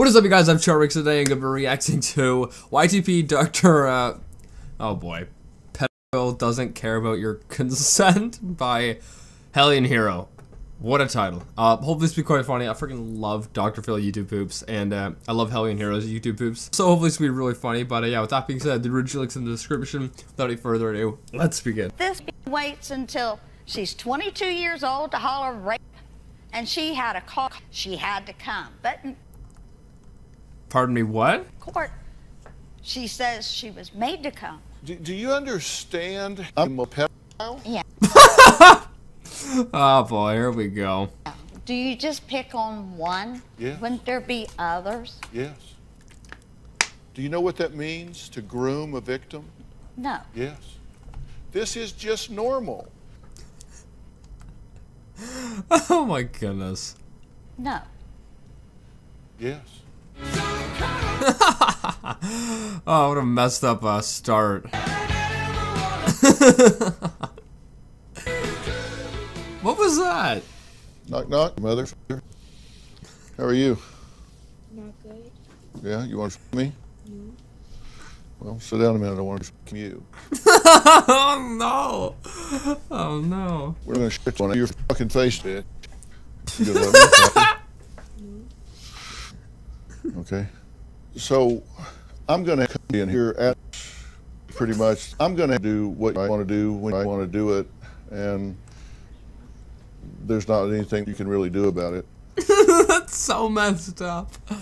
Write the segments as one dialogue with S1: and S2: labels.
S1: What is up, you guys? I'm Charmx today, and gonna be reacting to YTP Doctor. Uh, oh boy, pedophile doesn't care about your consent by Hellion Hero. What a title. Uh, hopefully this will be quite funny. I freaking love Dr. Phil YouTube poops, and uh, I love Hellion Heroes YouTube poops. So hopefully this will be really funny, but uh, yeah, with that being said, the original link's in the description. Without any further ado, let's begin.
S2: This waits until she's 22 years old to holler rape, and she had a call. She had to come, but
S1: Pardon me, what?
S2: court, she says she was made to come.
S3: Do, do you understand? Uh, I'm a pedophile.
S2: Yeah.
S1: Oh boy, here we go.
S2: Do you just pick on one?
S3: Yeah.
S2: Wouldn't there be others?
S3: Yes. Do you know what that means to groom a victim?
S2: No.
S3: Yes. This is just normal.
S1: Oh my goodness.
S2: No.
S3: Yes.
S1: Oh, what a messed up uh, start. what was that?
S3: Knock knock, motherfucker. How are you?
S4: Not good.
S3: Yeah, you want to f- me? Well, sit down a minute. I want to f- you.
S1: oh no! Oh no!
S3: We're gonna shit on your fucking face, bitch. You gonna love me? Okay. So, I'm gonna come in here at pretty much. I'm gonna do what I want to do when I want to do it, and there's not anything you can really do about it.
S1: That's so messed up. Uh,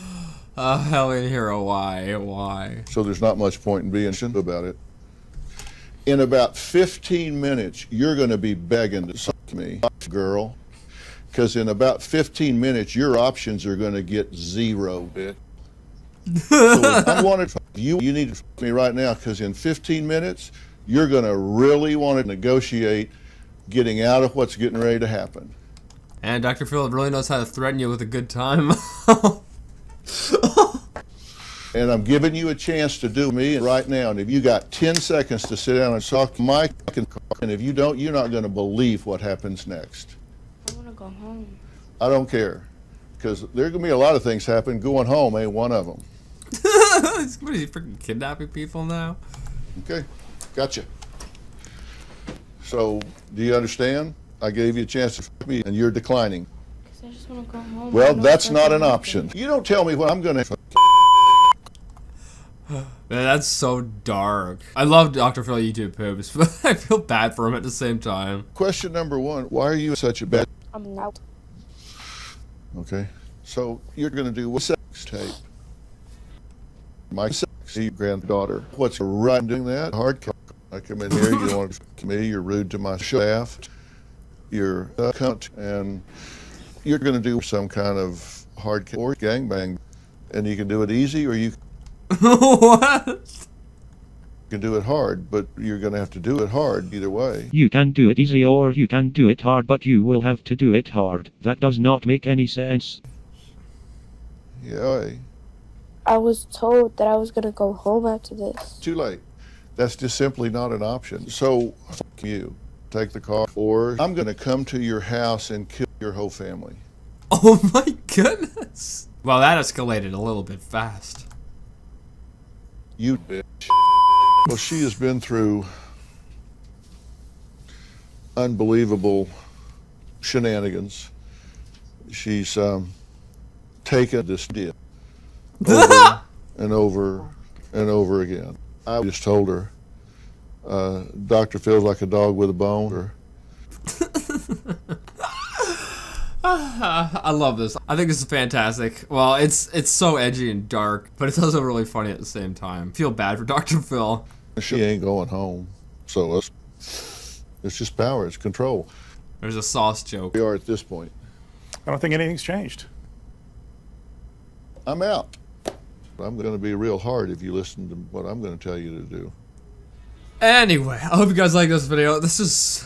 S1: oh, Hellion Hero, why? Why?
S3: So there's not much point in being shit about it. In about 15 minutes, you're going to be begging to suck me, girl, because in about 15 minutes, your options are going to get zero, bitch. So if I wanted you, you need to fuck me right now, because in 15 minutes, you're going to really want to negotiate getting out of what's getting ready to happen.
S1: And Dr. Phil really knows how to threaten you with a good time.
S3: And I'm giving you a chance to do me right now. And if you got 10 seconds to sit down and talk my fucking car, and if you don't, you're not going to believe what happens next.
S4: I want to go home.
S3: I don't care. Because there are going to be a lot of things happen. Going home ain't one of them.
S1: What is he freaking kidnapping people now?
S3: Okay? Gotcha. So, do you understand? I gave you a chance to f- me, and you're declining.
S4: 'Cause I just want to go home.
S3: Well, that's not an option.
S4: happen.
S3: You don't tell me what I'm going to.
S1: Man, that's so dark. I love Dr. Phil YouTube poops, but I feel bad for him at the same time.
S3: Question number one Why are you such a bad.
S4: I'm loud.
S3: Okay. So you're going to do what sex tape? My sexy granddaughter. What's right doing that? Hard. I come in here, you want to me, you're rude to my staff, you're a cunt, and you're going to do some kind of hard or gangbang. And you can do it easy or you
S1: what?
S3: can do it hard, but you're going to have to do it hard either way.
S5: You can do it easy or you can do it hard, but you will have to do it hard. That does not make any sense.
S3: Yeah?
S4: I was told that I was going to go home after this.
S3: too late. That's just simply not an option. So, f- you. Take the car, or I'm going to come to your house and kill your whole family.
S1: Oh my goodness. Well, that escalated a little bit fast.
S3: You bitch. Well, she has been through unbelievable shenanigans. She's um, taken this dip over and over and over again. I just told her, uh, Dr. Phil's like a dog with a bone. Or,
S1: I love this. I think this is fantastic. Well, it's it's so edgy and dark, but it's also really funny at the same time. feel bad for Dr. Phil.
S3: she ain't going home. So it's, it's just power. It's control.
S1: There's a sauce joke.
S3: We are at this point.
S6: I don't think anything's changed.
S3: I'm out. I'm going to be real hard if you listen to what I'm going to tell you to do.
S1: Anyway, I hope you guys like this video. This is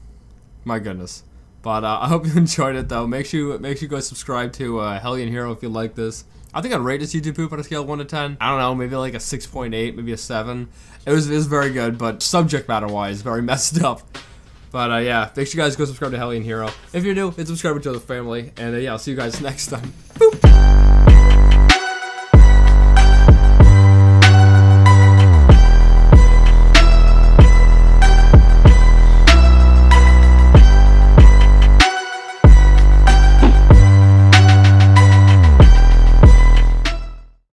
S1: my goodness. But uh, I hope you enjoyed it though. Make sure you make sure you go subscribe to uh, Hellion Hero if you like this. I think I'd rate this YouTube poop on a scale of one to ten. I don't know, maybe like a six point eight, maybe a seven. It was it was very good, but subject matter wise, very messed up. But uh, yeah, make sure you guys go subscribe to Hellion Hero. If you're new, hit subscribe to the family, and uh, yeah, I'll see you guys next time. Boop.